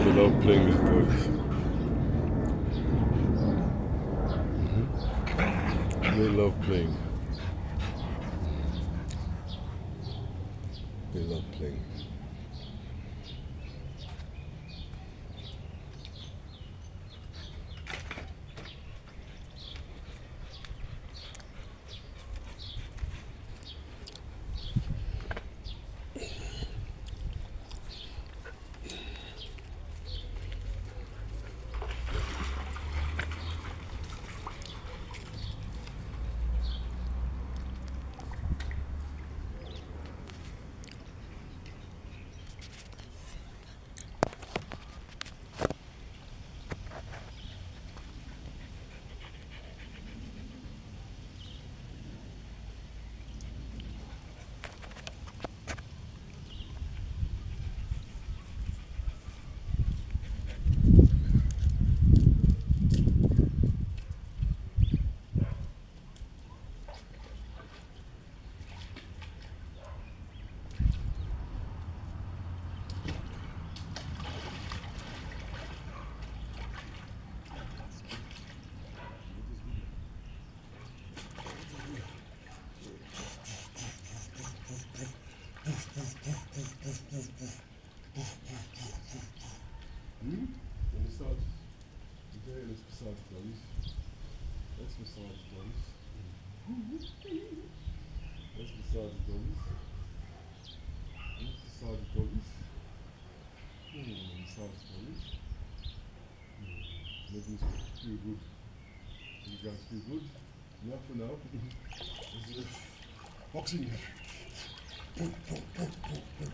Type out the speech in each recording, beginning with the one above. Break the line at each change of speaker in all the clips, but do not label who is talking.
They love playing with toys. Mhm. They love playing. They love playing. Nasıl sabit olmuş? Nasıl sabit olmuş? Hmm, sabit olmuş. Hmm. That is too good. You guys feel good? Not for now. Boxing. Boom, boom, boom, boom, boom.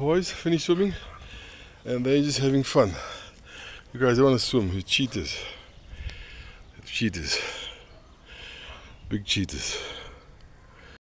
Boys, finished swimming and they're just having fun. You guys want to swim, you cheaters. Cheaters. Big cheaters.